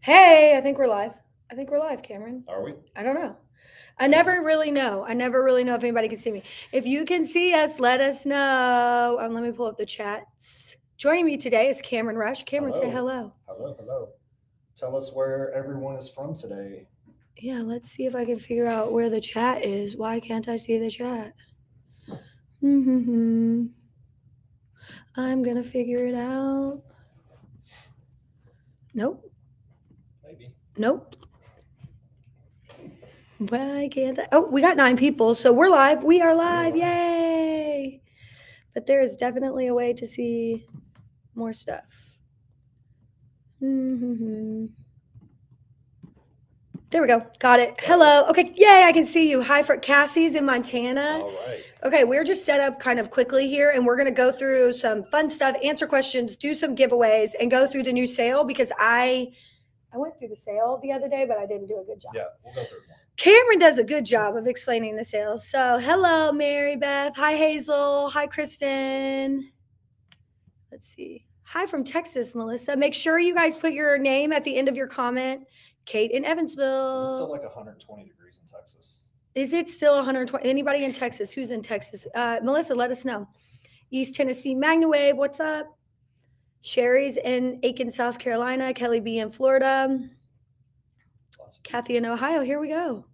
Hey, I think we're live. I think we're live, Cameron. Are we? I don't know. I never really know. I never really know if anybody can see me. If you can see us, let us know. Um, let me pull up the chats. Joining me today is Cameron Rush. Cameron, say hello. Hello, hello. Tell us where everyone is from today. Yeah, let's see if I can figure out where the chat is. Why can't I see the chat? Mm-hmm. I'm gonna figure it out. Nope. Nope. Why can't I? Oh, we got nine people, so we're live. We are live. Yay! But there is definitely a way to see more stuff. hmm There we go. Got it. Hello. Okay. Yay! I can see you. Hi, for Cassie's in Montana. All right. Okay, we're just set up kind of quickly here, and we're going to go through some fun stuff, answer questions, do some giveaways, and go through the new sale because I I went through the sale the other day, but I didn't do a good job. Yeah, we'll go through it. Cameron does a good job of explaining the sales. So, hello, Mary Beth. Hi, Hazel. Hi, Kristen. Let's see. Hi from Texas, Melissa. Make sure you guys put your name at the end of your comment. Kate in Is it still like 120 degrees in Texas? Is it still 120? Anybody in Texas? Who's in Texas? Uh, Melissa, let us know. East Tennessee Magna Wave, what's up? Sherry's in Aiken, South Carolina. Kelly B in Florida. Of Kathy in Ohio. Here we go.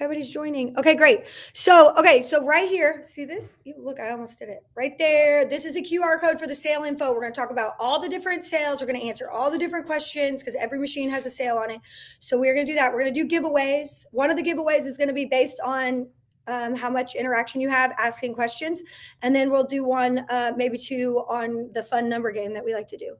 Everybody's joining. Okay, great. So, okay, so right here, see this? You look, I almost did it. Right there. This is a QR code for the sale info. We're going to talk about all the different sales. We're going to answer all the different questions because every machine has a sale on it. So, we're going to do that. We're going to do giveaways. One of the giveaways is going to be based on um, how much interaction you have asking questions. And then we'll do one, uh, maybe two on the fun number game that we like to do.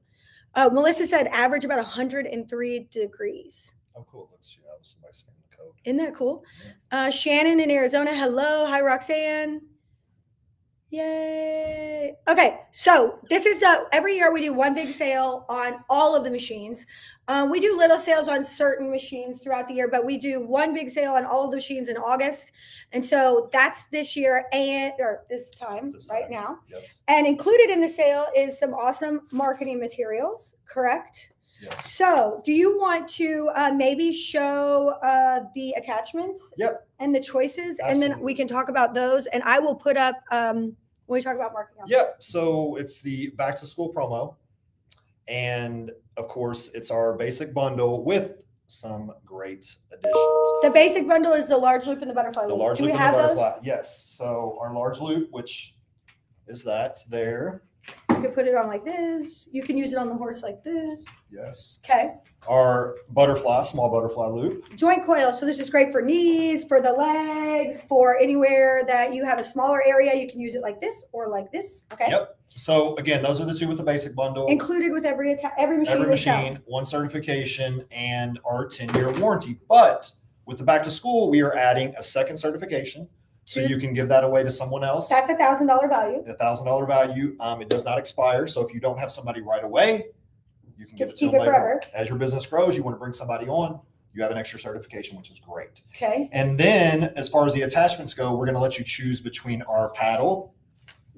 Uh, Melissa said average about 103 degrees. Oh, cool. Let's see. That was somebody scanning the code. Isn't that cool? Uh, Shannon in Arizona. Hello. Hi, Roxanne. Yay. Okay. So this is uh, every year we do one big sale on all of the machines. Um, we do little sales on certain machines throughout the year, but we do one big sale on all of the machines in August. And so that's this year and or this time This right now. Yes. And included in the sale is some awesome marketing materials, correct? Yes. So, do you want to uh, maybe show uh, the attachments? Yep. And the choices, and then we can talk about those. And I will put up um, when we talk about marketing. Yep. So it's the back to school promo. And of course, it's our basic bundle with some great additions. The basic bundle is the large loop and the butterfly The loop. large Do loop we and have the those? butterfly. Yes. So our large loop, which is that there. You can put it on like this. You can use it on the horse like this. Yes. Okay. Our butterfly, small butterfly loop. Joint coil. So this is great for knees, for the legs, for anywhere that you have a smaller area. You can use it like this or like this. Okay. Yep. So again, those are the two with the basic bundle. Included with every atta- every machine. every machine, one certification, and our 10 year warranty. But with the back to school, we are adding a second certification. So you can give that away to someone else. That's a thousand dollar value. A thousand dollar value. Um, it does not expire. So if you don't have somebody right away, you can give it to to keep them it later. forever. As your business grows, you want to bring somebody on. You have an extra certification, which is great. Okay. And then, as far as the attachments go, we're going to let you choose between our paddle.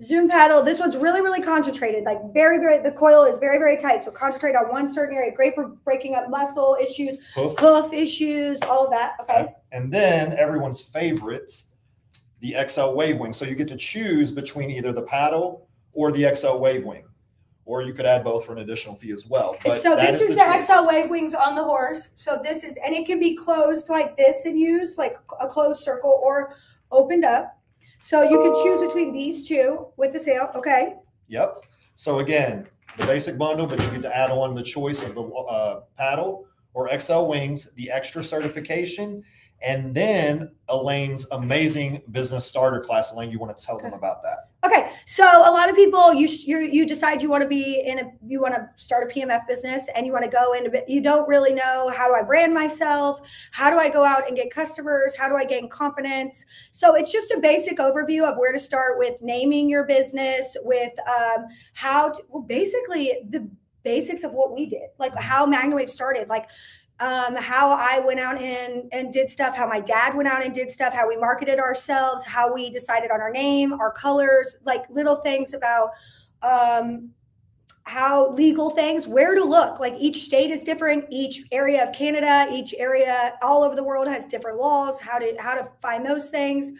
Zoom paddle. This one's really, really concentrated. Like very, very. The coil is very, very tight. So concentrate on one certain area. Great for breaking up muscle issues, hoof, hoof issues, all of that. Okay. And then everyone's favorite, the XL wave wing. So you get to choose between either the paddle or the XL wave wing, or you could add both for an additional fee as well. But so this is the, choice. XL wave wings on the horse. So this is, and it can be closed like this and used like a closed circle or opened up. So you can choose between these two with the sale. Okay. Yep. So again, the basic bundle, but you get to add on the choice of the uh, paddle or XL wings, the extra certification, and then Elaine's amazing business starter class. Elaine, you want to tell them about that? Okay, so a lot of people, you you you decide you want to be in a you want to start a PMF business and you want to go into you don't really know how do I brand myself, how do I go out and get customers, how do I gain confidence. So it's just a basic overview of where to start with naming your business, with um, how to well, basically the basics of what we did, like how MagnaWave started, like um, how I went out and, and did stuff, how my dad went out and did stuff, how we marketed ourselves, how we decided on our name, our colors, like little things about um, how legal things, where to look. Like each state is different, each area of Canada, each area all over the world has different laws. How to how to find those things.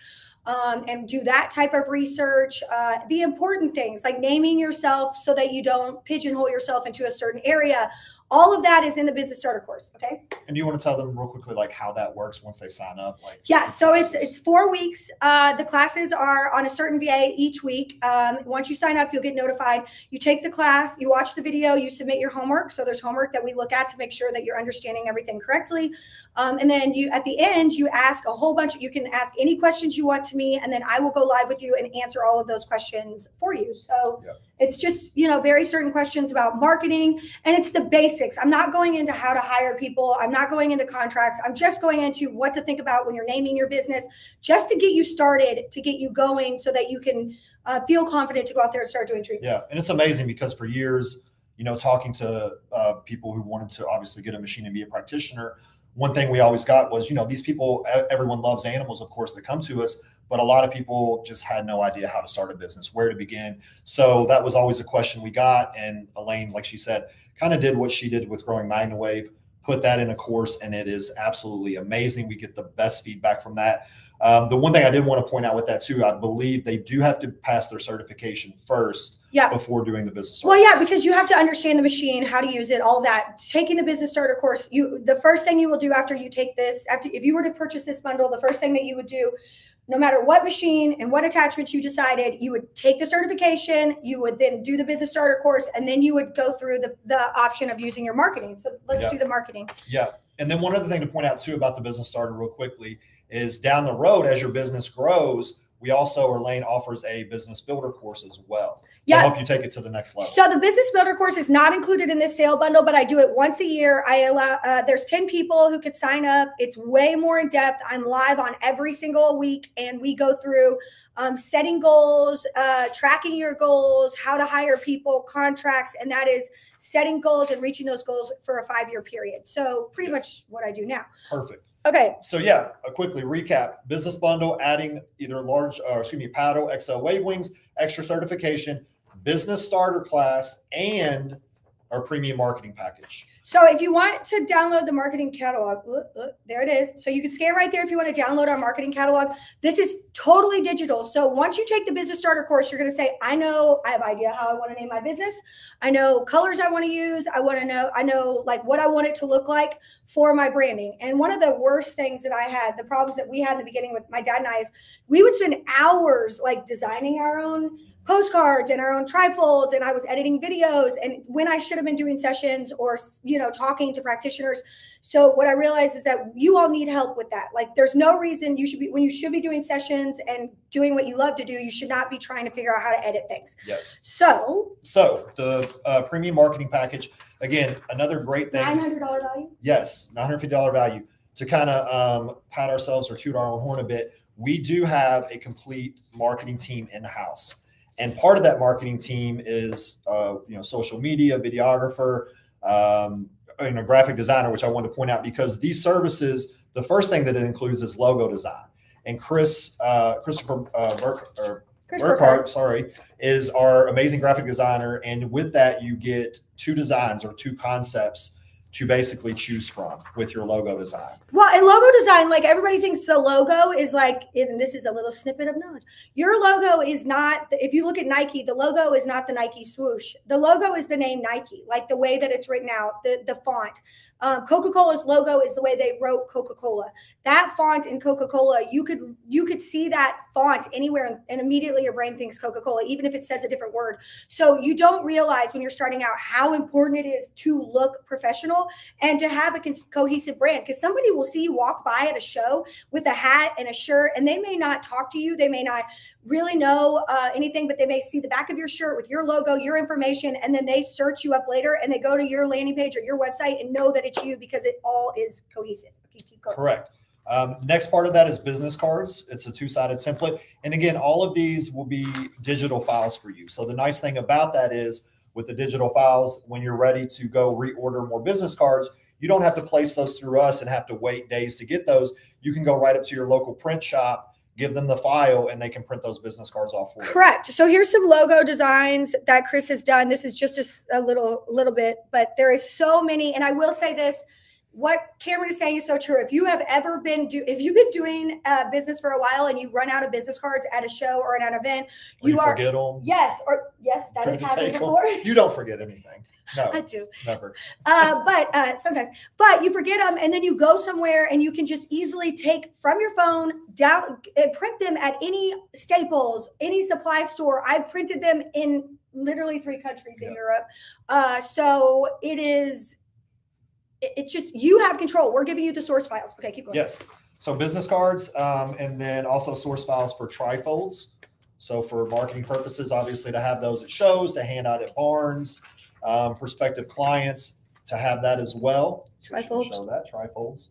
Um, and do that type of research. Uh, the important things like naming yourself so that you don't pigeonhole yourself into a certain area all of that is in the business starter course okay? And you want to tell them real quickly like how that works once they sign up like yeah so it's it's four weeks. Uh, the classes are on a certain day each week. Um, once you sign up you'll get notified. You take the class you watch the video you submit your homework. So there's homework that we look at to make sure that you're understanding everything correctly. Um, and then you at the end you ask a whole bunch you can ask any questions you want to me and then i will go live with you and answer all of those questions for you. So yeah. It's just you know very certain questions about marketing and it's the basics. I'm not going into how to hire people. I'm not going into contracts. I'm just going into what to think about when you're naming your business, just to get you started, to get you going so that you can uh, feel confident to go out there and start doing treatments. Yeah. And it's amazing because for years, you know, talking to uh, people who wanted to obviously get a machine and be a practitioner, one thing we always got was, you know, these people, everyone loves animals, of course, that come to us, but a lot of people just had no idea how to start a business, where to begin. So that was always a question we got. And Elaine, like she said, kind of did what she did with growing MagnaWave, put that in a course, and it is absolutely amazing. We get the best feedback from that. Um, the one thing I did want to point out with that too, I believe they do have to pass their certification first yeah. before doing the business. Well, yeah, because you have to understand the machine, how to use it, all that. Taking the business starter course, you the first thing you will do after you take this, after if you were to purchase this bundle, the first thing that you would do no matter what machine and what attachments you decided, you would take the certification, you would then do the business starter course, and then you would go through the, the option of using your marketing. So let's yeah. do the marketing. Yeah. And then one other thing to point out too about the business starter real quickly is down the road as your business grows, we also, or Elaine offers a business builder course as well yeah. to help you take it to the next level. So the business builder course is not included in this sale bundle, but I do it once a year. I allow uh, there's 10 people who could sign up. It's way more in depth. I'm live on every single week and we go through um, setting goals, uh, tracking your goals, how to hire people, contracts, and that is setting goals and reaching those goals for a five year period. So pretty yes. much what I do now. Perfect. Okay. So yeah, a quickly recap: business bundle, adding either large, or excuse me, paddle XL wave wings, extra certification, business starter class, and our premium marketing package. So if you want to download the marketing catalog, look, look, there it is. So you can scan right there if you want to download our marketing catalog. This is totally digital. So once you take the business starter course, you're going to say, I know, I have idea how I want to name my business. I know colors I want to use. I want to know, I know like what I want it to look like for my branding. And one of the worst things that I had, the problems that we had in the beginning with my dad and I is we would spend hours like designing our own postcards and our own trifolds and I was editing videos and when I should have been doing sessions or you know talking to practitioners. So what I realized is that you all need help with that. Like there's no reason you should be when you should be doing sessions and doing what you love to do, you should not be trying to figure out how to edit things. Yes. So so the uh, premium marketing package again, another great thing. $900 value? Yes, $950 value to kind of um, pat ourselves or toot our own horn a bit. We do have a complete marketing team in the house and part of that marketing team is, uh, you know, social media, videographer, um, you know, graphic designer, which I want to point out because these services, the first thing that it includes is logo design. And Chris, uh, Christopher uh, Burk, or Burkhardt, sorry, is our amazing graphic designer. And with that, you get two designs or two concepts to basically choose from with your logo design. Well, and logo design, like everybody thinks the logo is like, and this is a little snippet of knowledge. Your logo is not, if you look at Nike, the logo is not the Nike swoosh. The logo is the name Nike, like the way that it's written out, the, the font. Um, Coca-Cola's logo is the way they wrote Coca-Cola. That font in Coca-Cola, you could you could see that font anywhere, and, immediately your brain thinks Coca-Cola, even if it says a different word. So you don't realize when you're starting out how important it is to look professional and to have a cohesive brand. Because somebody will see you walk by at a show with a hat and a shirt, and they may not talk to you, they may not really know uh, anything, but they may see the back of your shirt with your logo, your information, and then they search you up later and they go to your landing page or your website and know that it's you because it all is cohesive. Correct. Um, next part of that is business cards. It's a two-sided template. And again, all of these will be digital files for you. So the nice thing about that is with the digital files, when you're ready to go reorder more business cards, you don't have to place those through us and have to wait days to get those. You can go right up to your local print shop give them the file, and they can print those business cards off for you. Correct. So here's some logo designs that Chris has done. This is just a little little bit, but there is so many. And I will say this: what Cameron is saying is so true. If you have ever been do, if you've been doing uh, business for a while and you run out of business cards at a show or at an event, Or you are forget them. yes or yes that has happened before. You don't forget anything. I do. never. uh, but uh, sometimes, but you forget them, and then you go somewhere, and you can just easily take from your phone down, uh, print them at any Staples, any supply store. I've printed them in literally three countries in Europe. Uh, so it is. it- It's just you have control. We're giving you the source files. Okay, keep going. Yes. So business cards, um, and then also source files for trifolds. So for marketing purposes, obviously to have those at shows, to hand out at barns, um, prospective clients to have that as well. Trifolds. Show that trifolds.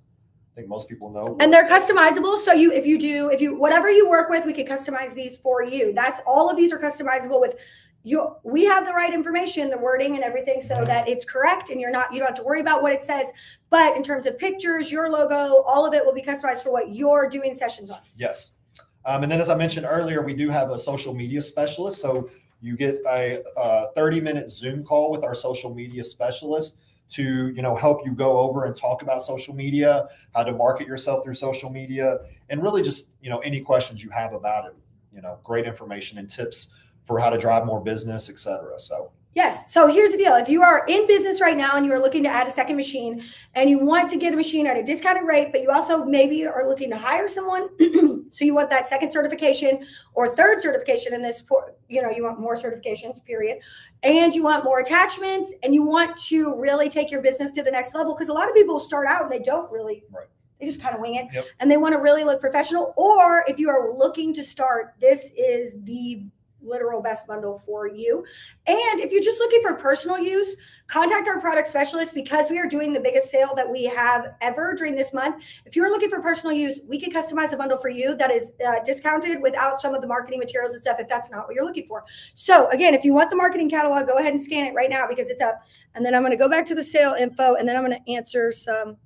I think most people know. And they're customizable. So you, if you do, if you, whatever you work with, we can customize these for you. That's all of these are customizable with you. We have the right information, the wording and everything so that it's correct and you're not, you don't have to worry about what it says. But in terms of pictures, your logo, all of it will be customized for what you're doing sessions on. Yes. Um, and then, as I mentioned earlier, we do have a social media specialist. So you get a, a 30 minute Zoom call with our social media specialist to you know help you go over and talk about social media, how to market yourself through social media, and really just you know any questions you have about it. You know, great information and tips for how to drive more business, etc. So Yes. So here's the deal. If you are in business right now and you are looking to add a second machine and you want to get a machine at a discounted rate, but you also maybe are looking to hire someone, so you want that second certification or third certification in this, you know, you want more certifications, period. And you want more attachments and you want to really take your business to the next level because a lot of people start out and they don't really Right. they just kind of wing it Yep. and they want to really look professional. Or if you are looking to start, this is the literal best bundle for you. And if you're just looking for personal use, contact our product specialist because we are doing the biggest sale that we have ever during this month. If you're looking for personal use, we can customize a bundle for you that is uh, discounted without some of the marketing materials and stuff if that's not what you're looking for. So, again, if you want the marketing catalog, go ahead and scan it right now because it's up. And then I'm going to go back to the sale info and then I'm going to answer some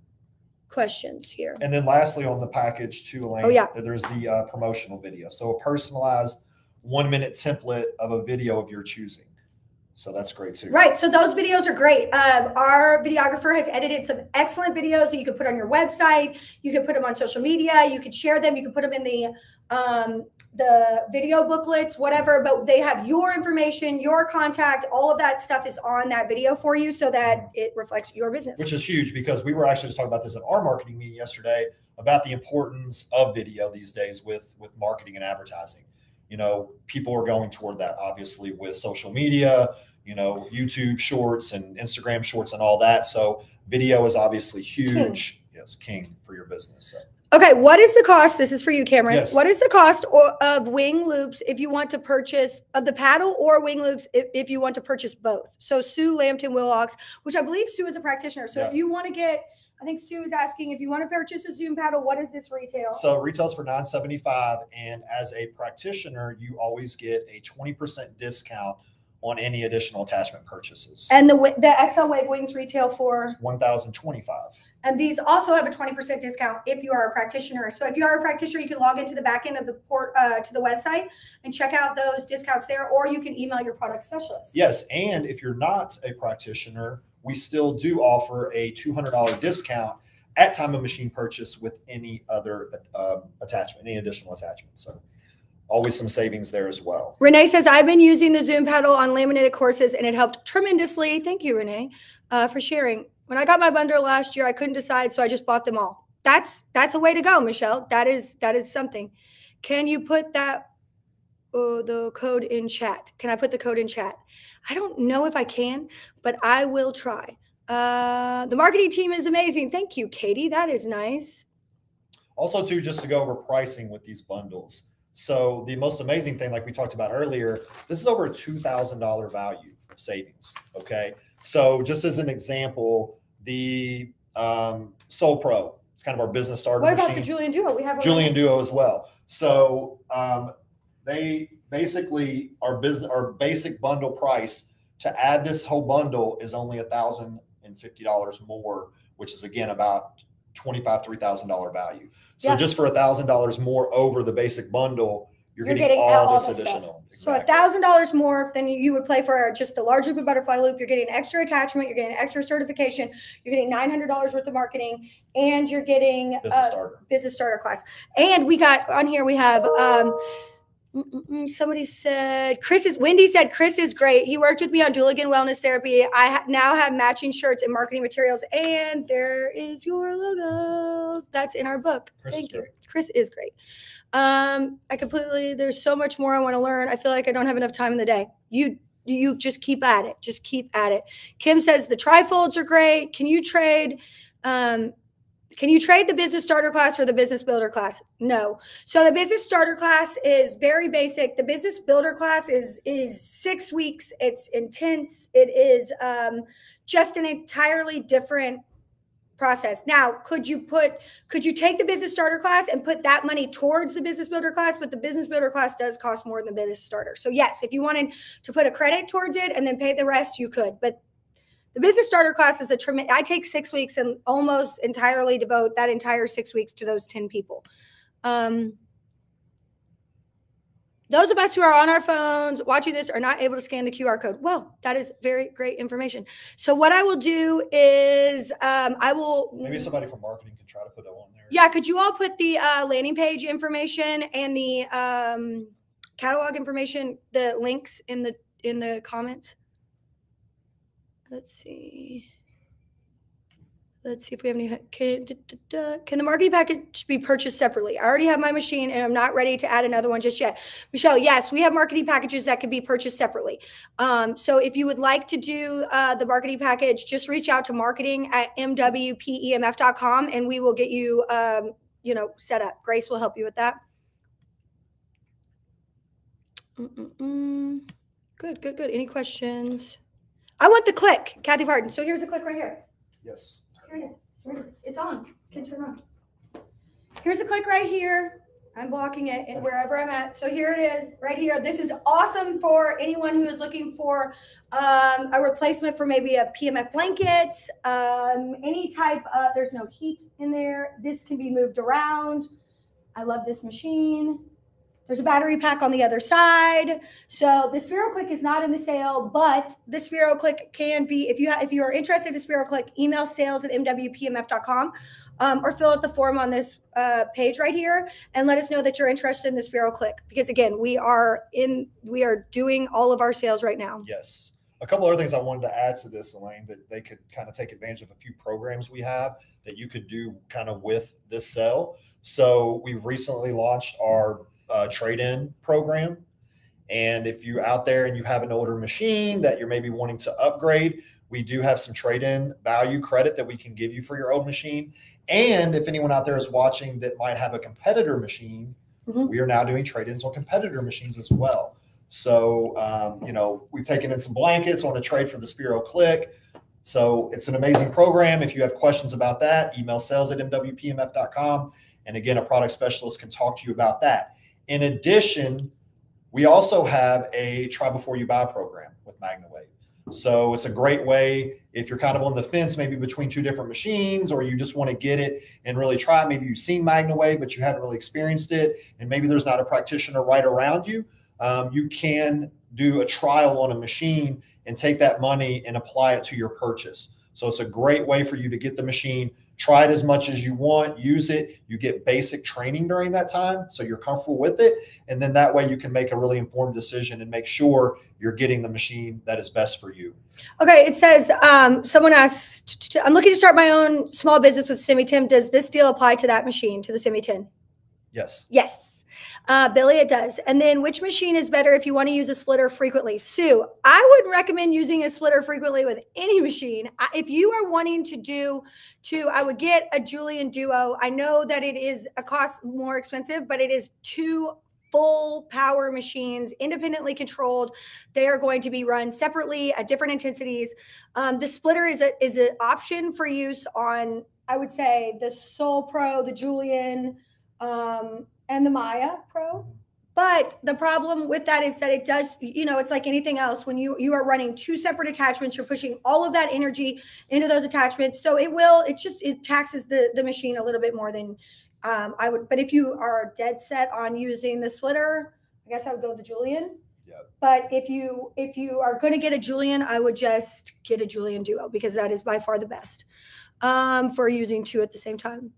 questions here. And then lastly, on the package too, Elaine, Oh, yeah. there's the uh, promotional video. So a personalized one minute template of a video of your choosing. So that's great too. Right. So those videos are great. Um, our videographer has edited some excellent videos that you can put on your website. You can put them on social media. You can share them. You can put them in the um, the video booklets, whatever. But they have your information, your contact, all of that stuff is on that video for you, so that it reflects your business. Which is huge because we were actually just talking about this in our marketing meeting yesterday about the importance of video these days with with marketing and advertising. You know, people are going toward that obviously with social media, you know, YouTube shorts and Instagram shorts and all that. So video is obviously huge. Yes, king for your business. So. Okay, what is the cost? This is for you, Cameron. Yes. What is the cost of wing loops if you want to purchase of the paddle or wing loops if, if you want to purchase both? So Sue Lambton Willox, which I believe Sue is a practitioner. So if you want to get, I think Sue is asking if you want to purchase a Zoom paddle, what is this retail? So it retails for nine seventy five, and as a practitioner, you always get a twenty percent discount on any additional attachment purchases. and the the XL Wave wings retail for, One thousand twenty five. and these also have a twenty percent discount if you are a practitioner. So if you are a practitioner, you can log into the back end of the port uh, to the website and check out those discounts there, or you can email your product specialist. Yes, and if you're not a practitioner, we still do offer a two hundred dollar discount at time of machine purchase with any other uh, attachment, any additional attachment. So always some savings there as well. Renee says, I've been using the Zoom paddle on laminated courses and it helped tremendously. Thank you, Renee, uh, for sharing. When I got my bundle last year, I couldn't decide, so I just bought them all. That's that's a way to go, Michelle. That is that is something. Can you put that uh, the code in chat? Can I put the code in chat? I don't know if I can, but I will try. Uh, the marketing team is amazing. Thank you, Katie. That is nice. Also, too, just to go over pricing with these bundles. So the most amazing thing, like we talked about earlier, this is over a two thousand dollar value savings. Okay, so just as an example, the um, Soul Pro, it's kind of our business starter What about machine. the Julian Duo? We have Julian Duo as well. So um, they basically our business our basic bundle price to add this whole bundle is only a thousand and fifty dollars more, which is again about twenty-five, three thousand dollar value. So Yeah. just for a thousand dollars more over the basic bundle, you're, You're getting, getting all, all this additional. So a thousand dollars more than you would play for just the large loop and butterfly loop. You're getting an extra attachment. You're getting an extra certification. You're getting nine hundred dollars worth of marketing, and you're getting Business uh, starter. business starter class. And we got on here. We have um, somebody said Chris is. Wendy said Chris is great. He worked with me on Dooligan Wellness Therapy. I ha- now have matching shirts and marketing materials. And there is your logo. That's in our book. Chris Thank you. great. Chris is great. Um, I completely. There's so much more I want to learn. I feel like I don't have enough time in the day. You you just keep at it. Just keep at it. Kim says the trifolds are great. Can you trade? Um, can you trade the business starter class for the business builder class? No. So the business starter class is very basic. The business builder class is is six weeks. It's intense. It is um, just an entirely different process. Now, could you put could you take the business starter class and put that money towards the business builder class? But the business builder class does cost more than the business starter. So yes, if you wanted to put a credit towards it and then pay the rest, you could. But the business starter class is a tremendous. I take six weeks and almost entirely devote that entire six weeks to those ten people. Um, those of us who are on our phones watching this are not able to scan the QR code. Well, that is very great information. So what I will do is um, I will Maybe somebody from marketing can try to put that on there. yeah, could you all put the uh, landing page information and the um, catalog information, the links in the in the comments? Let's see. Let's see if we have any. Can, da, da, da. can the marketing package be purchased separately? I already have my machine and I'm not ready to add another one just yet. Michelle, yes, we have marketing packages that can be purchased separately. Um, so if you would like to do uh, the marketing package, just reach out to marketing at mwpemf.com and we will get you, um, you know, set up. Grace will help you with that. Mm-mm-mm. Good, good, good. Any questions? I want the click, Kathy Pardon. So here's a click right here. Yes. Here it is. Here it is. It's on. Can turn on. Here's a click right here. I'm blocking it and wherever I'm at. So here it is, right here. This is awesome for anyone who is looking for um, a replacement for maybe a PMF blanket, um, any type of. There's no heat in there. This can be moved around. I love this machine. There's a battery pack on the other side. So the Spiro Click is not in the sale, but the Spiro Click can be if you ha- if you are interested in Spiro Click, email sales at mwpmf.com um, or fill out the form on this uh, page right here and let us know that you're interested in the Spiro Click because again, we are in we are doing all of our sales right now. Yes. A couple other things I wanted to add to this, Elaine, that they could kind of take advantage of a few programs we have that you could do kind of with this sale. So we've recently launched our uh, trade-in program. And if you're out there and you have an older machine that you're maybe wanting to upgrade, we do have some trade-in value credit that we can give you for your old machine. And if anyone out there is watching that might have a competitor machine, Mhm. we are now doing trade-ins on competitor machines as well. So, um, you know, we've taken in some blankets on a trade for the Spiro Click. So it's an amazing program. If you have questions about that, email sales at mwpmf.com. And again, a product specialist can talk to you about that. In addition, we also have a try before you buy program with MagnaWave. So it's a great way if you're kind of on the fence, maybe between two different machines, or you just want to get it and really try it. Maybe you've seen MagnaWave, but you haven't really experienced it, and maybe there's not a practitioner right around you. Um, you can do a trial on a machine and take that money and apply it to your purchase. So it's a great way for you to get the machine, try it as much as you want, use it. You get basic training during that time, so you're comfortable with it, and then that way you can make a really informed decision and make sure you're getting the machine that is best for you. Okay, it says um, someone asked, I'm looking to start my own small business with Semi-10. Does this deal apply to that machine, to the Semi-10? Yes. Yes. Uh, Billy, it does. And then which machine is better if you want to use a splitter frequently? Sue, I wouldn't recommend using a splitter frequently with any machine. If you are wanting to do two, I would get a Julian Duo. I know that it is a cost more expensive, but it is two full power machines, independently controlled. They are going to be run separately at different intensities. Um, the splitter is a is an option for use on, I would say, the Soul Pro, the Julian, um, and the Maya Pro. But the problem with that is that it does, you know, it's like anything else. When you you are running two separate attachments, you're pushing all of that energy into those attachments. So it will, it just it taxes the the machine a little bit more than um, I would. But if you are dead set on using the splitter, I guess I would go with the Julian. Yep. But if you if you are going to get a Julian, I would just get a Julian Duo because that is by far the best um, for using two at the same time.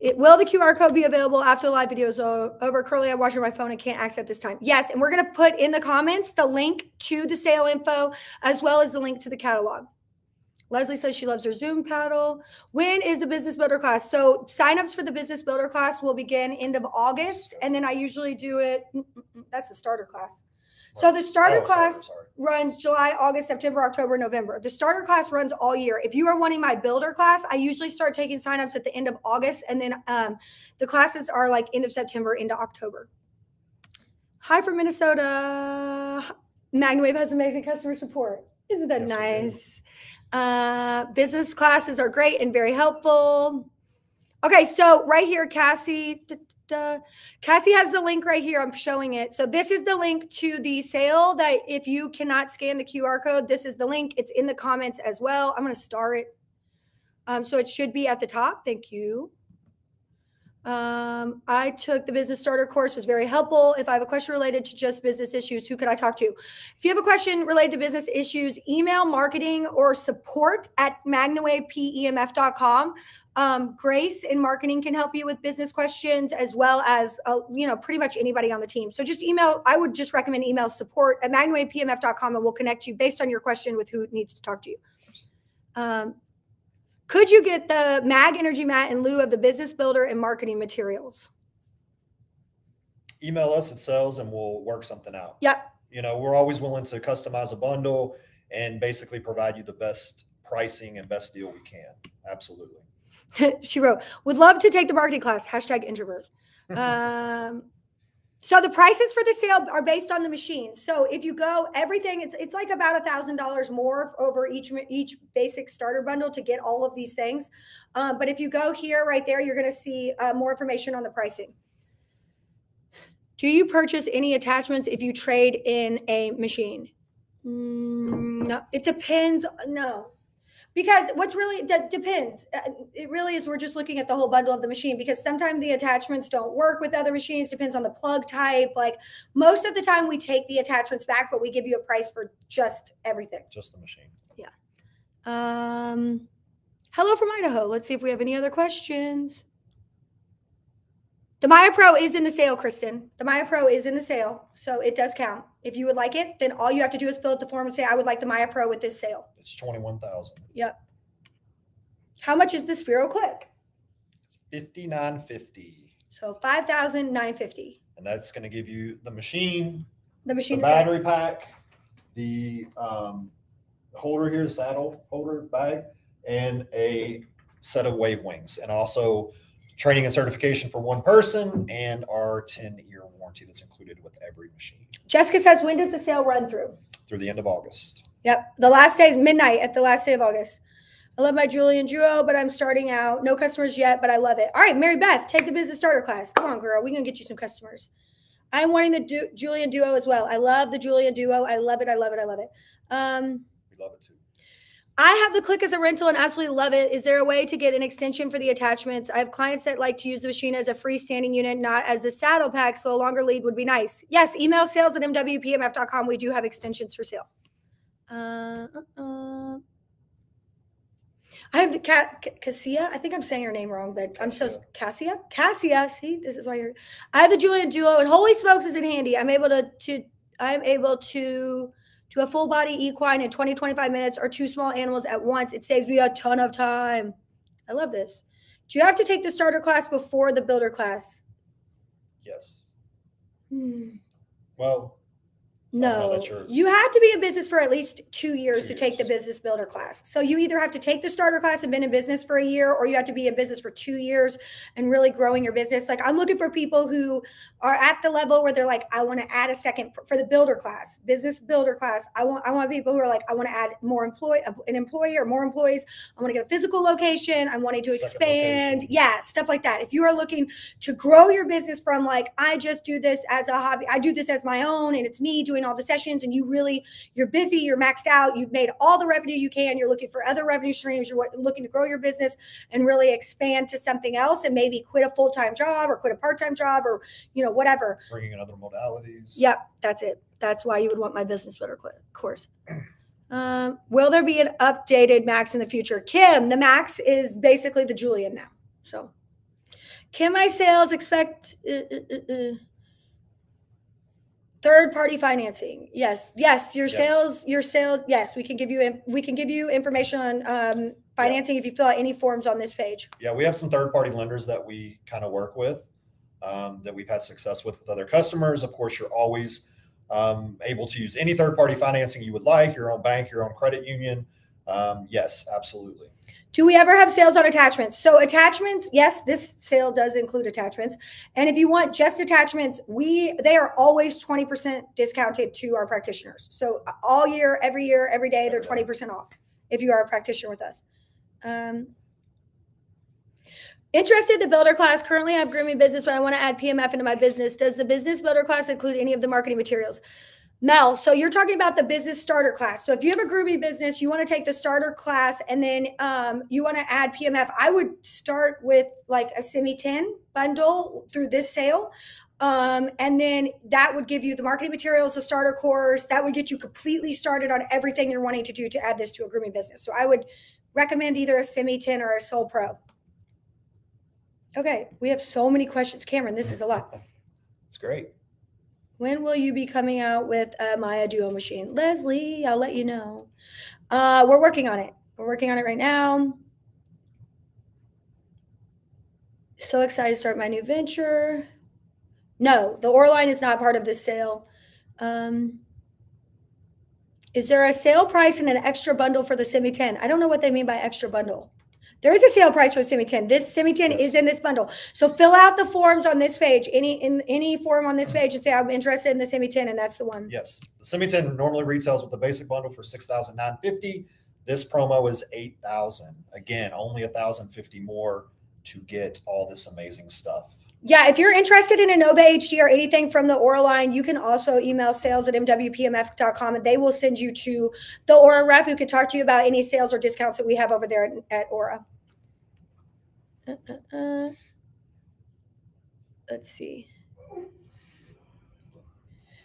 It, will the QR code be available after the live video is over? Curly, I'm watching my phone and can't access this time. Yes, and we're going to put in the comments the link to the sale info as well as the link to the catalog. Leslie says she loves her Zoom paddle. When is the business builder class? So signups for the business builder class will begin end of August, and then I usually do it. Mm, mm, mm, that's a starter class. So the starter Oh, class sorry. runs July, August, September, October, November. The starter class runs all year. If you are wanting my builder class, I usually start taking signups at the end of August, and then um, the classes are like end of September into October. Hi from Minnesota. MagnaWave has amazing customer support. Isn't that Yes, nice? Uh, business classes are great and very helpful. Okay, so right here, Cassie. da, da, da. Cassie has the link right here. I'm showing it. So this is the link to the sale that if you cannot scan the QR code, this is the link. It's in the comments as well. I'm going to star it. Um, so it should be at the top. Thank you. Um, I took the business starter course, was very helpful. If I have a question related to just business issues, who could I talk to? If you have a question related to business issues, email marketing or support at magnawavepemf.com. Um, Grace in marketing can help you with business questions as well as, uh, you know, pretty much anybody on the team. So just email, I would just recommend email support at magnawavepemf.com and we'll connect you based on your question with who needs to talk to you. Um, could you get the Mag Energy Mat in lieu of the business builder and marketing materials? Email us at sales and we'll work something out. Yep. You know, we're always willing to customize a bundle and basically provide you the best pricing and best deal we can. Absolutely. she wrote, would love to take the marketing class. Hashtag introvert. Um, so the prices for the sale are based on the machine. So if you go everything, it's it's like about a thousand dollars more over each each basic starter bundle to get all of these things. Um, but if you go here, right there, you're going to see uh, more information on the pricing. Do you purchase any attachments if you trade in a machine? Mm, no, it depends. No, because what's really that depends. Uh, it really is we're just looking at the whole bundle of the machine because sometimes the attachments don't work with other machines depends on the plug type like most of the time we take the attachments back but we give you a price for just everything. Just the machine. um hello from idaho. Let's see if we have any other questions the maya pro is in the sale kristen the maya pro is in the sale so it does count if you would like it then all you have to do is fill out the form and say i would like the maya pro with this sale It's twenty-one thousand. Yep. how much is the spiro click Fifty-nine fifty. so 5950 And that's gonna give you the machine, the the machine itself. battery pack, the um, holder here, the saddle holder bag, and a set of wave wings, and also training and certification for one person, and our ten-year warranty that's included with every machine Jessica says, when does the sale run through? through the end of August. Yep. The last day is midnight at the last day of August. I love my Julian Duo, but I'm starting out. No customers yet, but I love it. All right, Mary Beth, take the business starter class. Come on, girl. We're going to get you some customers. I'm wanting the du- Julian Duo as well. I love the Julian Duo. I love it. I love it. I love it. Um, We love it too. I have the click as a rental and absolutely love it. Is there a way to get an extension for the attachments? I have clients that like to use the machine as a freestanding unit, not as the saddle pack, so a longer lead would be nice. Yes, email sales at mwpmf.com. We do have extensions for sale. Uh, uh. I have the cat Cassia. I think I'm saying her name wrong, but I'm so Cassia. Cassia. See, this is why you're. I have the Julian Duo, and holy smokes, is it handy? I'm able to to. I'm able to to a full body equine in 20 25 minutes or two small animals at once. It saves me a ton of time. I love this. Do you have to take the starter class before the builder class? Yes. Hmm. Well, No, you're- have to be in business for at least two years Two to take the business builder class. So you either have to take the starter class and been in business for a year, or you have to be in business for two years and really growing your business. Like I'm looking for people who are at the level where they're like, I want to add a second for the builder class, business builder class. I want I want people who are like, I want to add more employee, an employee or more employees. I want to get a physical location. I'm wanting to Second expand. location. Yeah, stuff like that. If you are looking to grow your business from like I just do this as a hobby, I do this as my own, and it's me doing all the sessions, and you really you're busy, you're maxed out, you've made all the revenue you can, you're looking for other revenue streams, you're looking to grow your business and really expand to something else, and maybe quit a full time job or quit a part time job or you know whatever. bringing in other modalities. Yep, that's it. That's why you would want my business builder course. Um, will there be an updated Max in the future? Kim, the Max is basically the Julian now. So, can my sales expect uh, uh, uh, uh, third party financing? Yes, yes. Your Yes. sales, your sales. Yes, we can give you we can give you information on um, financing if you fill out any forms on this page. Yeah, we have some third party lenders that we kind of work with um, that we've had success with with other customers. Of course, you're always um, able to use any third party financing you would like, your own bank, your own credit union. Um, yes, absolutely. Do we ever have sales on attachments? So attachments, yes, this sale does include attachments. And if you want just attachments, we they are always 20% discounted to our practitioners. So all year, every year, every day, they're 20% off if you are a practitioner with us. Um, interested in the builder class. Currently I have grooming business, but I want to add PMF into my business. Does the business builder class include any of the marketing materials? Mel, so you're talking about the business starter class. So if you have a grooming business, you want to take the starter class and then um, you want to add PMF. I would start with like a semi 10 bundle through this sale. Um, and then that would give you the marketing materials, the starter course. That would get you completely started on everything you're wanting to do to add this to a grooming business. So I would recommend either a semi 10 or a Soul Pro. Okay, we have so many questions. Cameron, this is a lot. It's great. When will you be coming out with a Maya Duo machine? Leslie, I'll let you know. Uh, we're working on it. We're working on it right now. So excited to start my new venture. No, the Aura line is not part of the sale. Um, is there a sale price and an extra bundle for the Semi 10? I don't know what they mean by extra bundle. There is a sale price for Semi 10. This Semi 10 Yes. is in this bundle. So fill out the forms on this page, any in any form on this mm-hmm. page, and say I'm interested in the Semi 10, and that's the one. Yes, the Semi 10 normally retails with the basic bundle for six thousand nine fifty. This promo is eight thousand. Again, only a thousand fifty more to get all this amazing stuff. Yeah, if you're interested in a Nova HD or anything from the Aura line, you can also email sales at mwpmf.com and they will send you to the Aura rep who can talk to you about any sales or discounts that we have over there at, at Aura. Uh, uh, uh. Let's see.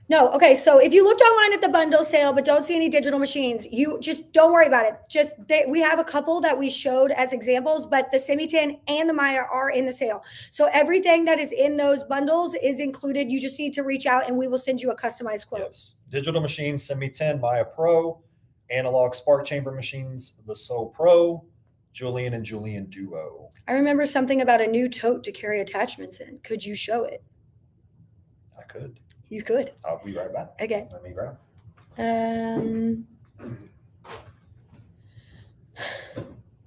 No, okay. So if you looked online at the bundle sale but don't see any digital machines, you just don't worry about it. Just they, we have a couple that we showed as examples, but the Semi 10 and the Maya are in the sale. So everything that is in those bundles is included. You just need to reach out and we will send you a customized quote. Yes, digital machines, Semi 10, Maya Pro, analog spark chamber machines, the Soul Pro, Julian and Julian Duo. I remember something about a new tote to carry attachments in. Could you show it? I could. You could. I'll be right back. Okay. Let me grab. Um,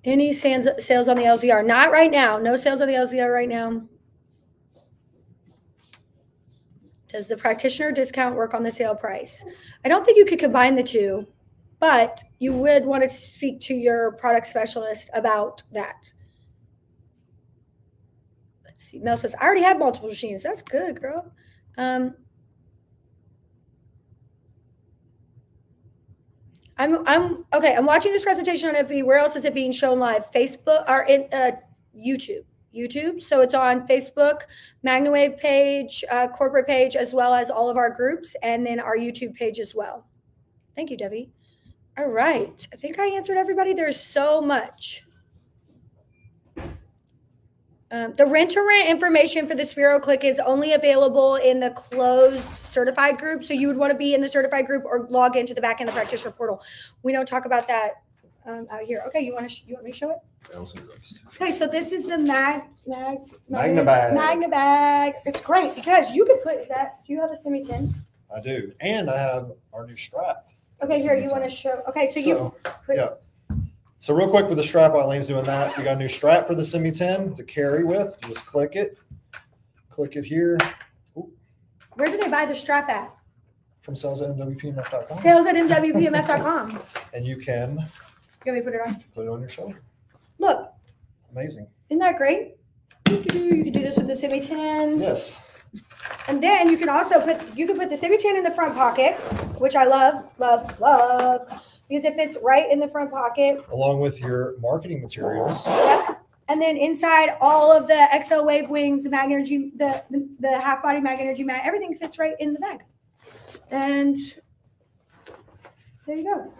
any sales sales on the LZR? Not right now. No sales on the LZR right now. Does the practitioner discount work on the sale price? I don't think you could combine the two, but you would want to speak to your product specialist about that. Let's see. Mel says, I already have multiple machines. That's good, girl. Um, I'm I'm okay. I'm watching this presentation on FB. Where else is it being shown live? Facebook or in uh, YouTube. YouTube. So it's on Facebook, MagnaWave page, uh, corporate page, as well as all of our groups, and then our YouTube page as well. Thank you, Debbie. All right. I think I answered everybody. There's so much. Um, the rent to rent information for the Spiro Click is only available in the closed certified group. So you would want to be in the certified group or log into the back end of the practitioner portal. We don't talk about that um, out here. Okay, you want to you want me to show it? Okay, so this is the mag mag Magna bag. Magna bag. It's great because you can put that. Do you have a semi 10? I do. And I have our new strap. Okay, here, you want to show, okay, so you, put- yeah. So real quick with the strap, while Elaine's doing that, we got a new strap for the Semi 10 to carry with. Just click it. Click it here where do they buy the strap at? from sales at mwpmf.com. Sales at mwpmf.com. And you can You want me to put it on? put it on your shoulder. Look, Amazing. isn't that great? You can do this with the Semi 10. Yes. And then you can also put you can put the Semi 10 in the front pocket, which I love, love, love. Because it fits right in the front pocket. Along with your marketing materials. Yep. And then inside all of the XL Wave wings, the Mag Energy, the, the, the half body Mag Energy mat, everything fits right in the bag. And there you go.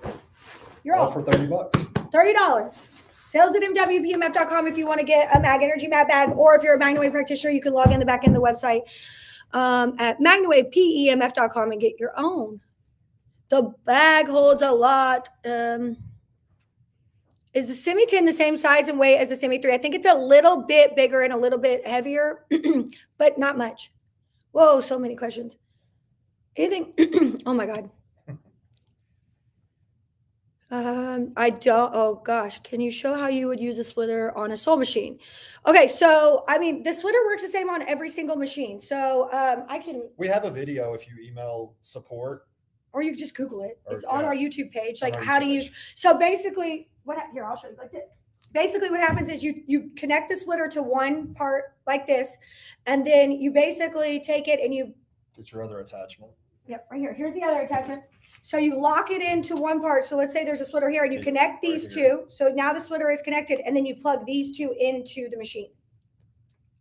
You're All off. for 30 bucks. $30. Sales at mwpmf.com if you want to get a Mag Energy mat bag, or if you're a MagnaWave practitioner, you can log in the back end of the website um, at magnawavepemf.com and get your own. The bag holds a lot. Um, is the Semi 10 the same size and weight as the Semi 3? I think it's a little bit bigger and a little bit heavier, but not much. Whoa, so many questions. Anything? oh my God. Um, I don't. Oh gosh, can you show how you would use a splitter on a soul machine? Okay, so I mean, the splitter works the same on every single machine. So um, I can, We have a video if you email support. Or you just Google it. Or, It's on yeah. our YouTube page, like how to YouTube use. So basically, what here I'll show you like this. Basically, what happens is you you connect the splitter to one part like this, and then you basically take it and you Get your other attachment. Yep, right here. Here's the other attachment. So you lock it into one part. So let's say there's a splitter here and you connect these here. two. So now the splitter is connected and then you plug these two into the machine.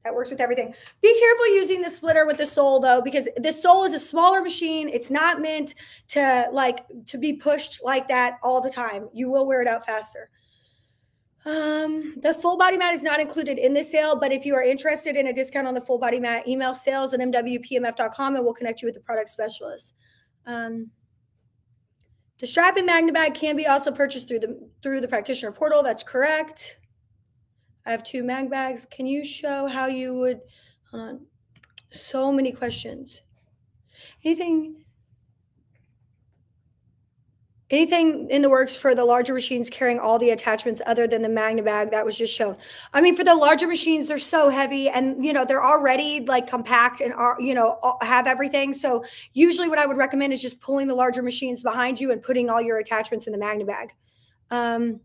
That works with everything. Be careful using the splitter with the Soul though, because the Soul is a smaller machine. It's not meant to like to be pushed like that all the time. You will wear it out faster. Um, the full body mat is not included in the sale, but if you are interested in a discount on the full body mat, email sales at mwpmf.com and we'll connect you with the product specialist. Um, the strap and magna bag can be also purchased through the through the practitioner portal. That's correct. I have two mag bags. Can you show how you would? Hold on. So many questions. Anything? Anything in the works for the larger machines carrying all the attachments other than the magna bag that was just shown? I mean, for the larger machines, they're so heavy and you know they're already like compact and are you know have everything. So usually, what I would recommend is just pulling the larger machines behind you and putting all your attachments in the magna bag. Um,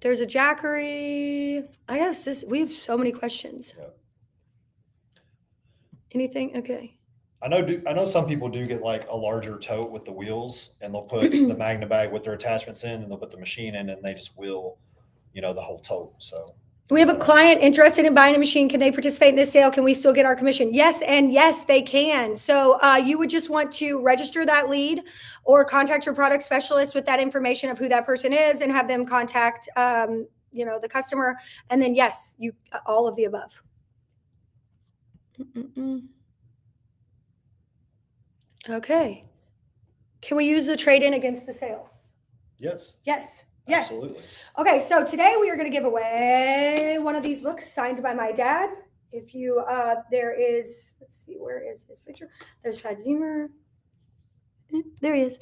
there's a jackery. I guess this we have so many questions. Anything? Okay. I know. Do, I know some people do get like a larger tote with the wheels, and they'll put the Magna bag with their attachments in, and they'll put the machine in, and they just wheel, you know, the whole tote. So We have a client interested in buying a machine. Can they participate in this sale? Can we still get our commission? Yes, and yes, they can. So uh, you would just want to register that lead or contact your product specialist with that information of who that person is and have them contact, um, you know, the customer. And then yes, you all of the above. Mm-mm-mm. Okay. Can we use the trade in against the sale? yes, Yes. Yes. absolutely. Okay, so today we are going to give away one of these books signed by my dad. If you, uh, there is, let's see, where is his picture? There's Pat Zimmer. Eh, There he is.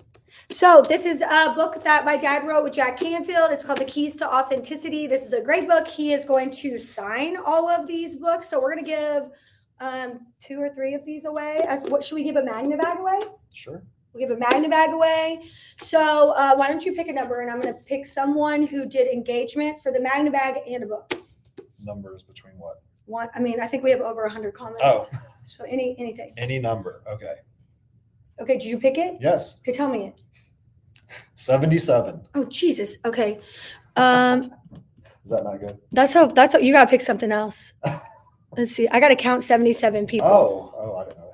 So this is a book that my dad wrote with Jack Canfield. It's called The Keys to Authenticity. This is a great book. He is going to sign all of these books. So we're going to give um, two or three of these away. As what should we give a magna bag away? Sure. We'll give a magna bag away. So uh, why don't you pick a number and I'm going to pick someone who did engagement for the magna bag and a book. Numbers between what? One, I mean, I think we have over 100 comments. Oh, So any anything. any number. Okay. Okay, did you pick it? Yes. Okay, tell me it. Seventy-seven. Oh Jesus. Okay. Um, Is that not good? that's how. That's how you got to pick something else. Let's see. I got to count 77 people. Oh, oh, I don't know.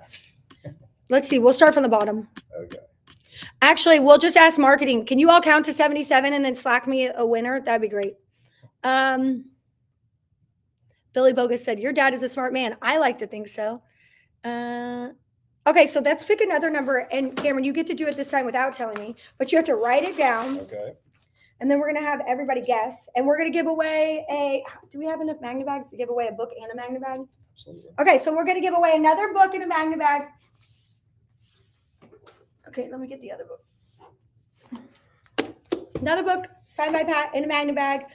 Let's see. We'll start from the bottom. okay. Actually, we'll just ask marketing. Can you all count to 77 and then slack me a winner? That'd be great. Um, Billy Bogus said, Your dad is a smart man. I like to think so. Uh, okay, so let's pick another number. And Cameron, you get to do it this time without telling me, but you have to write it down. Okay. and then we're gonna have everybody guess, and we're gonna give away a. Do we have enough magnet bags to give away a book and a magnet bag? Absolutely. Okay, so we're gonna give away another book and a magnet bag. Okay, let me get the other book. Another book signed by Pat in a magnet bag.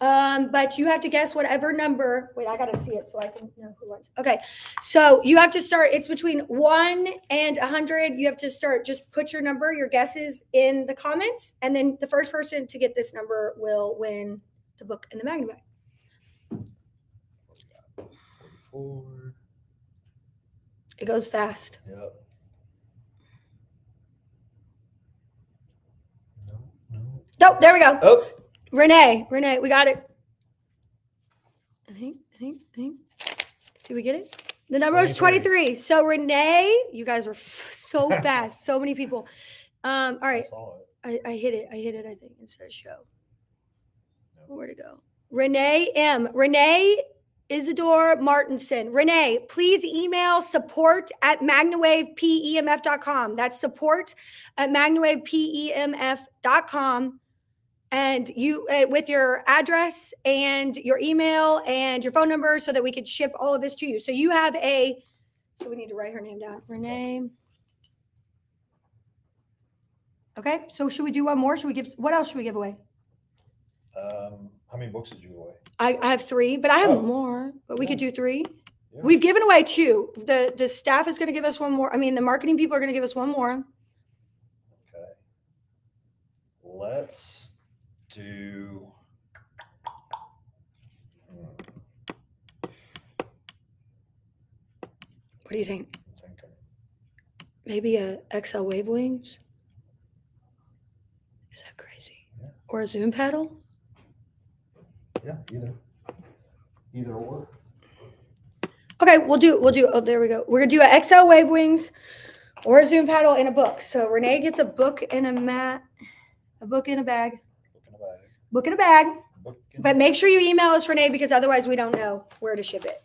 Um, but you have to guess whatever number. Wait, I gotta see it so I can know who wants. Okay, so you have to start. It's between one and a hundred. You have to start. Just put your number, your guesses in the comments, and then the first person to get this number will win the book and the magnet bag. It goes fast. Yep. No, no. Oh, there we go. Oh, Renee, Renee, we got it. I think, I think, I think. Did we get it? The number was 23. 23. So Renee, you guys were f- so fast. so many people. Um, all right. I saw it. I, I hit it. I hit it, I think, instead of show. No. Where'd it go? Renee M. Renee Isidore Martinson. Renee, please email support at magnawavepemf.com. That's support at magnawavepemf.com. And you, uh, with your address and your email and your phone number, so that we could ship all of this to you. So you have a, so we need to write her name down. Renee. Okay, so should we do one more? Should we give, what else should we give away? Um, how many books did you give away? I, I have three, but I have Oh. more. But we could do three. Yeah. We've given away two. The the staff is going to give us one more. I mean, the marketing people are going to give us one more. Okay. Let's do. What do you think? Maybe a XL Wave Wings. Is that crazy? Yeah. Or a Zoom paddle? Yeah, either. Either or. Okay, we'll do we'll do. Oh, there we go. We're gonna do a XL Wave Wings, or a Zoom paddle and a book. So Renee gets a book and a mat, a book in a bag, Book in a bag. Book in a bag. In But make sure you email us, Renee, because otherwise we don't know where to ship it.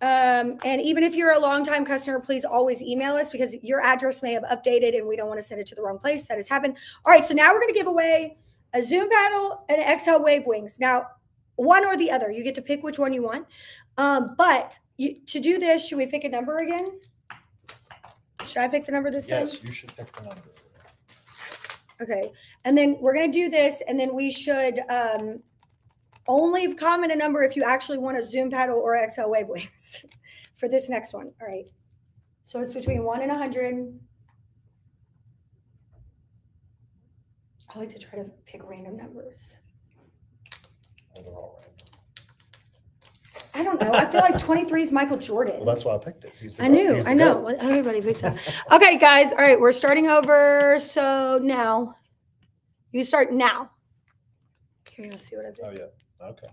Um, and even if you're a longtime customer, please always email us because your address may have updated and we don't want to send it to the wrong place. That has happened. All right, so now we're going to give away a Zoom paddle and an XL Wave Wings. Now, one or the other, you get to pick which one you want. Um, but you, to do this, should we pick a number again? Should I pick the number this time? Yes, you should pick the number. Okay. And then we're going to do this, and then we should um, only comment a number if you actually want a Zoom paddle or XL Wave Wings for this next one. All right. So it's between one and a 100. I like to try to pick random numbers. They're. I don't know. I feel like 23 is Michael Jordan. Well, that's why I picked it. I knew. I know. Well, Everybody picks up. Okay, guys. All right, we're starting over. So now you start now. Here, you see what I did? Oh, yeah. Okay.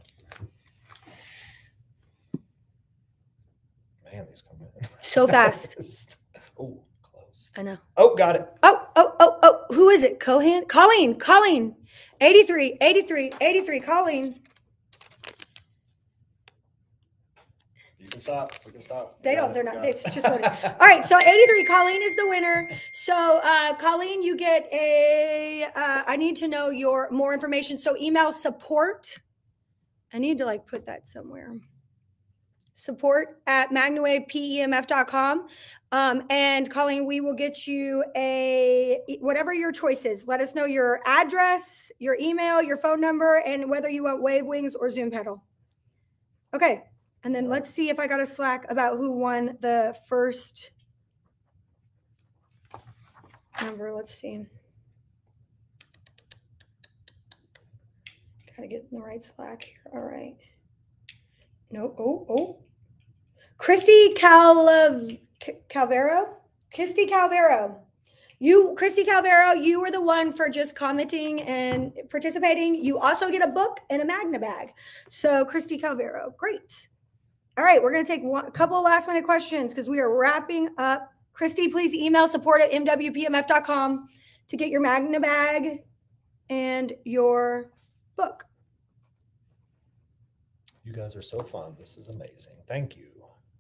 Man, these come in. So fast. oh, close. I know. Oh, got it. Oh, oh, oh, oh. Who is it? Cohan? Colleen. Colleen. 83, 83, 83. Colleen. You can stop. We can stop. They don't. They're not. It's just. All right. So 83. Colleen is the winner. So, uh, Colleen, you get a. Uh, I need to know your more information. So, email support. I need to like put that somewhere. Support at magnawavepemf.com. Um, and Colleen, we will get you a whatever your choice is. Let us know your address, your email, your phone number, and whether you want Wave Wings or Zoom paddle. Okay. And then let's see if I got a slack about who won the first number. Let's see. Gotta get in the right slack here. All right. No. Oh, oh. Christy Cal- Calvero. Christy Calvero. You, Christy Calvero, you were the one for just commenting and participating. You also get a book and a Magna bag. So, Christy Calvero, great. All right, we're going to take one, a couple of last minute questions because we are wrapping up. Christy, please email support at mwpmf.com to get your Magna bag and your book. You guys are so fun. This is amazing. Thank you.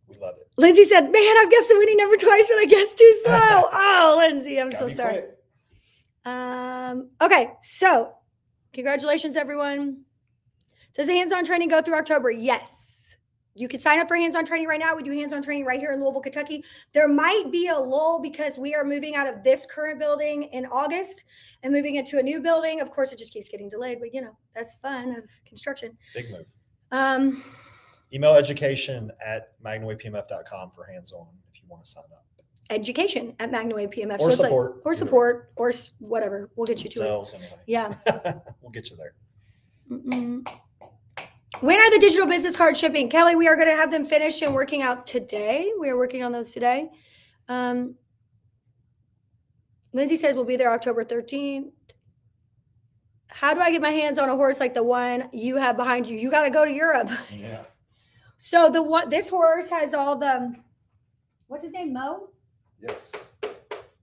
We love it. Lindsay said, Man, I've guessed the winning number twice, but I guessed too slow. oh, Lindsay, I'm Gotta so sorry. quick. Um, okay, so Congratulations, everyone. Does the hands-on training go through October? Yes. You can sign up for hands-on training right now. We do hands-on training right here in Louisville, Kentucky. There might be a lull because we are moving out of this current building in August and moving into a new building. Of course, it just keeps getting delayed, but you know that's fun of construction. Big move. Um, Email education at magnawavepmf.com for hands-on if you want to sign up. education at MagnaWave PMF. Or it's like- support. or support, or whatever. We'll get you to it. Sales anyway. Yeah. we'll get you there. Mm-mm. When are the digital business cards shipping? Kelly, we are going to have them finished and working out today. We are working on those today. Um, Lindsay says we'll be there October 13th. How do I get my hands on a horse like the one you have behind you? You got to go to Europe. Yeah. So the one, this horse has all the, what's his name? Mo? Yes.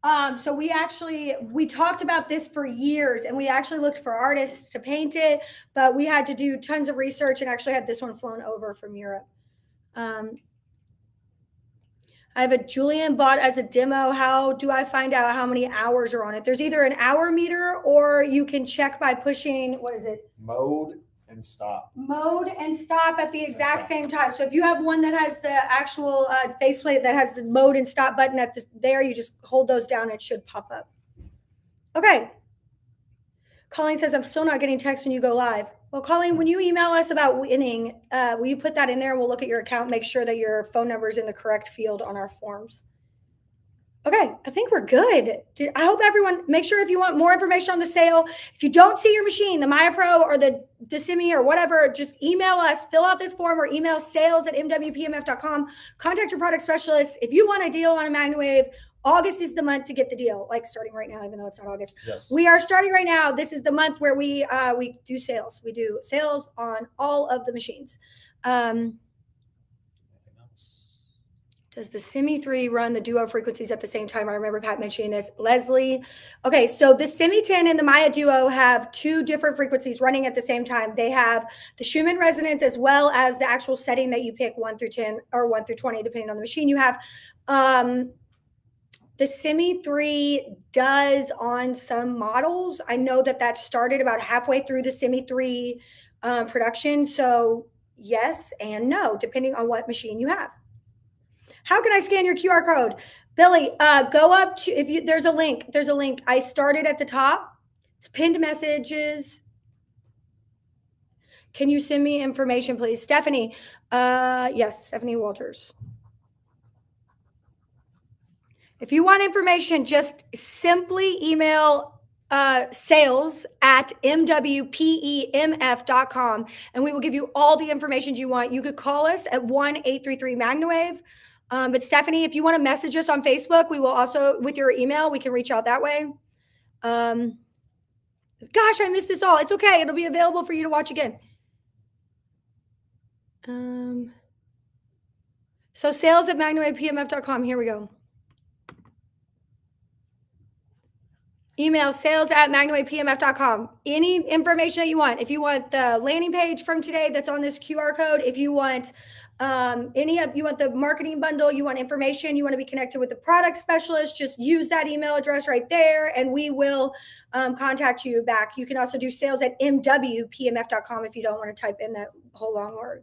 Um, so we actually we talked about this for years and we actually looked for artists to paint it, but we had to do tons of research and actually had this one flown over from Europe. Um, I have a Julian bought as a demo. How do I find out how many hours are on it? There's either an hour meter or you can check by pushing what is it? Mode and stop. mode and stop at the exact same time. So if you have one that has the actual uh, faceplate that has the mode and stop button at this there, you just hold those down. It should pop up. Okay. Colleen says, I'm still not getting text when you go live. Well, Colleen, when you email us about winning, uh, will you put that in there? We'll look at your account, make sure that your phone number is in the correct field on our forms. Okay, I think we're good. I hope everyone make sure if you want more information on the sale, if you don't see your machine, the Maya Pro or the Decimi or whatever, just email us, fill out this form or email sales at mwpmf.com. Contact your product specialist. If you want a deal on a MagnaWave, August is the month to get the deal, like starting right now, even though it's not August. Yes. We are starting right now. This is the month where we uh, we do sales. We do sales on all of the machines. Um? Does the Semi 3 run the duo frequencies at the same time? I remember Pat mentioning this. Leslie. Okay, so the Semi 10 and the Maya Duo have two different frequencies running at the same time. They have the Schumann resonance as well as the actual setting that you pick 1 through 10 or 1 through 20, depending on the machine you have. Um, the Semi 3 does on some models. I know that that started about halfway through the Semi 3 uh, production. So, yes and no, depending on what machine you have. How can I scan your QR code? Billy, uh, go up to if you there's a link. There's a link. I started at the top. It's pinned messages. Can you send me information, please? Stephanie. Uh yes, Stephanie Walters. If you want information, just simply email uh, sales at mwpemf.com and we will give you all the information you want. You could call us at 1 833 MagnaWave. Um, but Stephanie, if you want to message us on Facebook, we will also, with your email, we can reach out that way. Um, gosh, I missed this all. It's okay. It'll be available for you to watch again. Um, so sales at magnawavepmf.com. Here we go. Email sales at magnawavepmf.com. Any information that you want. If you want the landing page from today that's on this QR code, if you want um, any of you want the marketing bundle, you want information, you want to be connected with the product specialist, just use that email address right there and we will um, contact you back. You can also do sales at mwpmf.com if you don't want to type in that whole long word.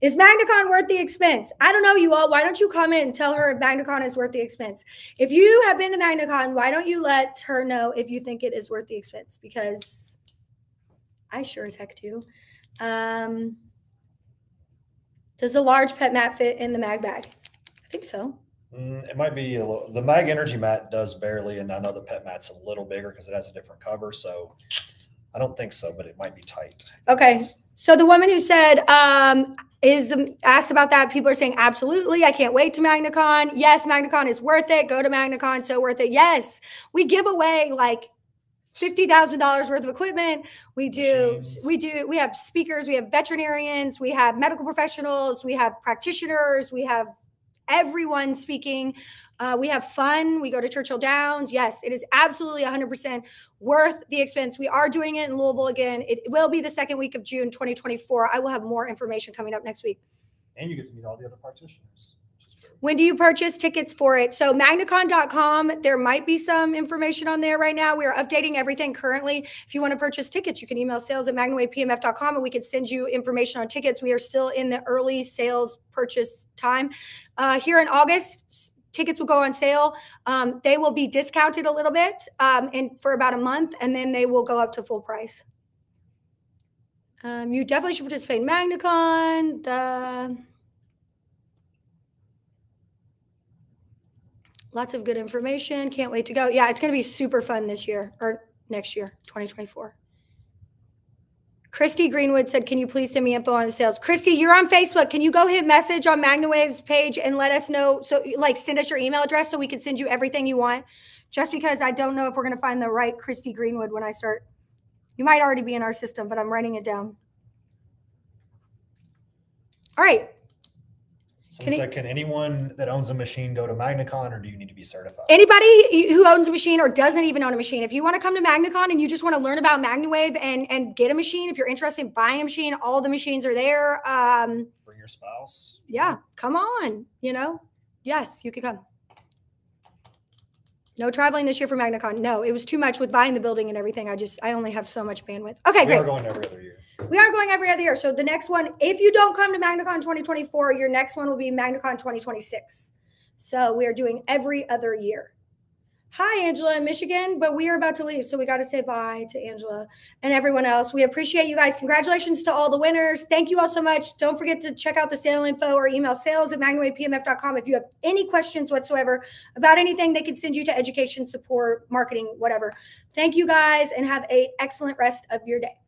Is MagnaCon worth the expense? I don't know, you all. Why don't you comment and tell her if MagnaCon is worth the expense? If you have been to MagnaCon, why don't you let her know if you think it is worth the expense? Because I sure as heck do. Um, does the large pet mat fit in the mag bag? I think so. Mm, it might be a little, the Mag Energy mat does barely, and I know the Pet Mat's a little bigger because it has a different cover. So I don't think so, but it might be tight. Okay. So the woman who said, um, is the, asked about that. People are saying, absolutely. I can't wait to MagnaCon. Yes, MagnaCon is worth it. Go to MagnaCon. So worth it. Yes. We give away like $50,000 worth of equipment. We do, Machines. we do, we have speakers, we have veterinarians, we have medical professionals, we have practitioners, we have everyone speaking. Uh, we have fun. We go to Churchill Downs. Yes, it is absolutely 100% worth the expense. We are doing it in Louisville again. It will be the second week of June 2024. I will have more information coming up next week. And you get to meet all the other practitioners. When do you purchase tickets for it? So magnacon.com, there might be some information on there right now. We are updating everything currently. If you want to purchase tickets, you can email sales at magnawavepmf.com and we can send you information on tickets. We are still in the early sales purchase time. Uh, here in August, tickets will go on sale. Um, they will be discounted a little bit um, and for about a month, and then they will go up to full price. Um, you definitely should participate in MagnaCon. The lots of good information. Can't wait to go. Yeah, it's going to be super fun this year or next year, 2024. Christy Greenwood said, Can you please send me info on the sales? Christy, you're on Facebook. Can you go hit message on MagnaWave's page and let us know? So, like, send us your email address so we can send you everything you want. Just because I don't know if we're going to find the right Christy Greenwood when I start you might already be in our system, but I'm writing it down. All right. So Can he- can anyone that owns a machine go to MagnaCon or do you need to be certified? Anybody who owns a machine or doesn't even own a machine, if you want to come to MagnaCon and you just want to learn about MagnaWave and and get a machine, if you're interested in buying a machine, all the machines are there. Um, Bring your spouse. yeah, come on. You know, yes, you can come. No traveling this year for MagnaCon. No, it was too much with buying the building and everything. I just I only have so much bandwidth. Okay, We great. are going every other year. We are going every other year. So the next one, if you don't come to MagnaCon 2024, your next one will be MagnaCon 2026. So we are doing every other year. Hi, Angela in Michigan, but we are about to leave. So we got to say bye to Angela and everyone else. We appreciate you guys. Congratulations to all the winners. Thank you all so much. Don't forget to check out the sale info or email sales at magnawavepmf.com. If you have any questions whatsoever about anything, they can send you to education, support, marketing, whatever. Thank you guys and have a excellent rest of your day.